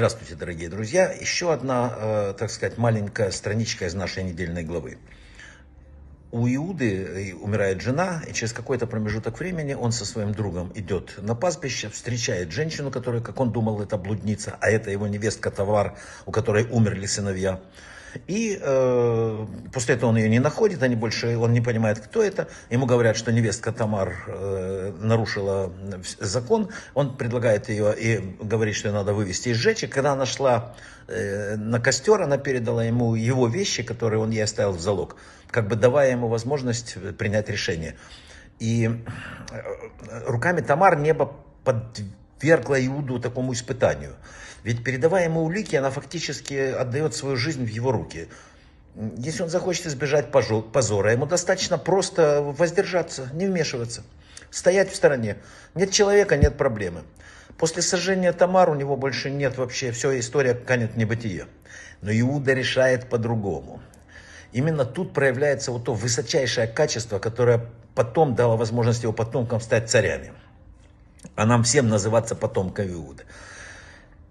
Здравствуйте, дорогие друзья. Еще одна, э, так сказать, маленькая страничка из нашей недельной главы. У Иуды э, умирает жена, и через какой-то промежуток времени он со своим другом идет на пастбище, встречает женщину, которая, как он думал, это блудница, а это его невестка Товар, у которой умерли сыновья. И э, после этого он ее не находит, они больше, он не понимает, кто это. Ему говорят, что невестка Тамар э, нарушила закон. Он предлагает ее и говорит, что ее надо вывести и сжечь. И когда она шла э, на костер, она передала ему его вещи, которые он ей оставил в залог, как бы давая ему возможность принять решение. И э, руками Тамар небо подвергло Иуду такому испытанию – ведь передавая ему улики, она фактически отдает свою жизнь в его руки. Если он захочет избежать позора, ему достаточно просто воздержаться, не вмешиваться, стоять в стороне. Нет человека, нет проблемы. После сожжения Тамар у него больше нет вообще, все, история канет в небытие. Но Иуда решает по-другому. Именно тут проявляется вот то высочайшее качество, которое потом дало возможность его потомкам стать царями. А нам всем называться потомками Иуды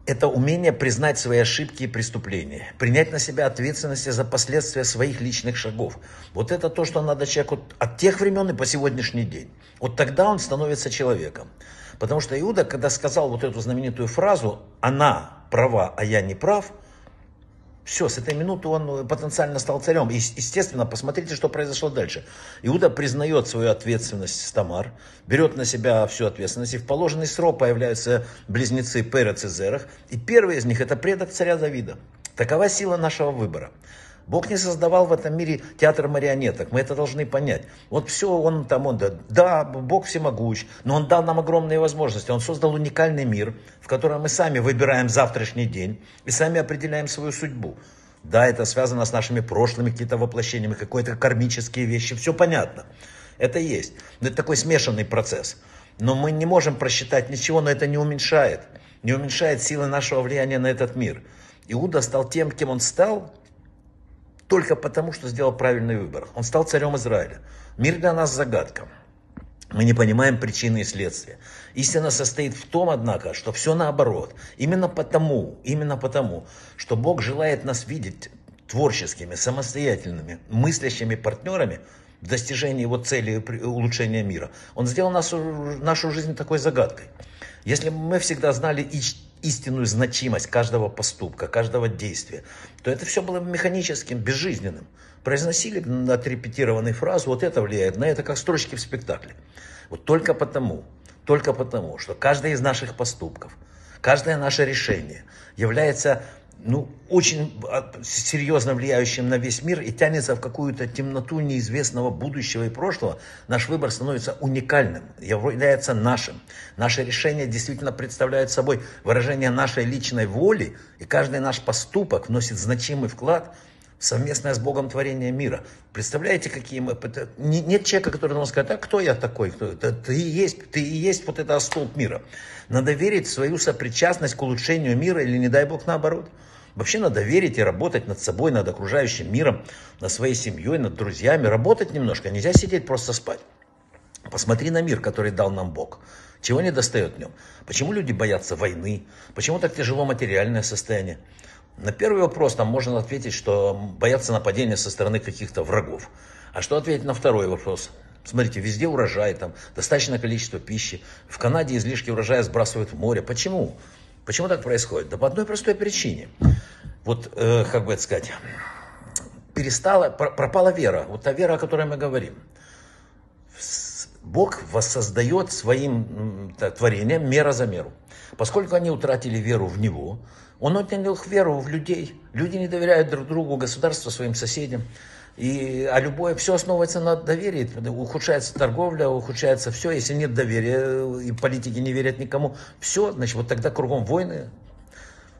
это умение признать свои ошибки и преступления, принять на себя ответственность за последствия своих личных шагов. Вот это то, что надо человеку от тех времен и по сегодняшний день. Вот тогда он становится человеком. Потому что Иуда, когда сказал вот эту знаменитую фразу «она права, а я не прав», все, с этой минуты он потенциально стал царем. И, естественно, посмотрите, что произошло дальше. Иуда признает свою ответственность с Тамар, берет на себя всю ответственность, и в положенный срок появляются близнецы Перец и Зерах. И первый из них это предок царя Давида. Такова сила нашего выбора. Бог не создавал в этом мире театр марионеток. Мы это должны понять. Вот все, он там, он, да, да, Бог всемогущ, но он дал нам огромные возможности. Он создал уникальный мир, в котором мы сами выбираем завтрашний день и сами определяем свою судьбу. Да, это связано с нашими прошлыми какими-то воплощениями, какие-то кармические вещи, все понятно. Это есть. Но это такой смешанный процесс. Но мы не можем просчитать ничего, но это не уменьшает. Не уменьшает силы нашего влияния на этот мир. Иуда стал тем, кем он стал, только потому, что сделал правильный выбор. Он стал царем Израиля. Мир для нас загадка. Мы не понимаем причины и следствия. Истина состоит в том, однако, что все наоборот. Именно потому, именно потому, что Бог желает нас видеть творческими, самостоятельными, мыслящими партнерами в достижении его цели улучшения мира. Он сделал нашу, нашу жизнь такой загадкой. Если бы мы всегда знали истинную значимость каждого поступка, каждого действия, то это все было механическим, безжизненным. Произносили отрепетированную фразу, вот это влияет на это, как строчки в спектакле. Вот только потому, только потому, что каждый из наших поступков, каждое наше решение является ну, очень а, серьезно влияющим на весь мир и тянется в какую-то темноту неизвестного будущего и прошлого, наш выбор становится уникальным, является нашим. Наши решения действительно представляют собой выражение нашей личной воли, и каждый наш поступок вносит значимый вклад совместное с Богом творение мира. Представляете, какие мы... Нет человека, который должен сказать, а кто я такой? Кто? Ты, ты, и есть, ты и есть вот это столб мира. Надо верить в свою сопричастность к улучшению мира или, не дай Бог, наоборот. Вообще надо верить и работать над собой, над окружающим миром, над своей семьей, над друзьями. Работать немножко, нельзя сидеть просто спать. Посмотри на мир, который дал нам Бог. Чего не достает в нем? Почему люди боятся войны? Почему так тяжело материальное состояние? На первый вопрос нам можно ответить, что боятся нападения со стороны каких-то врагов. А что ответить на второй вопрос? Смотрите, везде урожай, там достаточное количество пищи. В Канаде излишки урожая сбрасывают в море. Почему? Почему так происходит? Да по одной простой причине. Вот, э, как бы это сказать, перестала, пропала вера. Вот та вера, о которой мы говорим. Бог воссоздает своим творением мера за меру. Поскольку они утратили веру в Него, Он отнял их веру в людей. Люди не доверяют друг другу, государству, своим соседям. И, а любое, все основывается на доверии. Ухудшается торговля, ухудшается все. Если нет доверия, и политики не верят никому, все, значит, вот тогда кругом войны.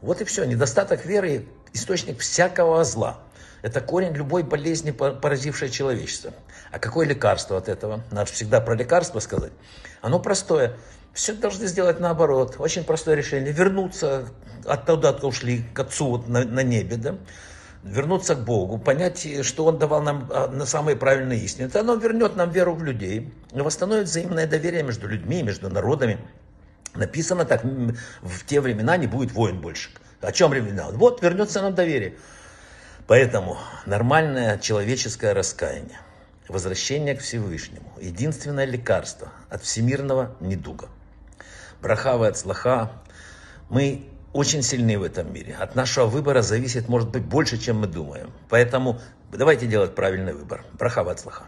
Вот и все. Недостаток веры – источник всякого зла. Это корень любой болезни, поразившей человечество. А какое лекарство от этого? Надо всегда про лекарство сказать. Оно простое. Все должны сделать наоборот. Очень простое решение. Вернуться оттуда, откуда ушли, к Отцу вот на, на небе. Да? вернуться к Богу, понять, что Он давал нам а, на самые правильные истины. Это оно вернет нам веру в людей, восстановит взаимное доверие между людьми, между народами. Написано так, в те времена не будет войн больше. О чем виноват? Вот, вернется нам доверие. Поэтому нормальное человеческое раскаяние, возвращение к Всевышнему, единственное лекарство от всемирного недуга. Брахава от слаха. Мы очень сильны в этом мире. От нашего выбора зависит, может быть, больше, чем мы думаем. Поэтому давайте делать правильный выбор. Брахава от слаха.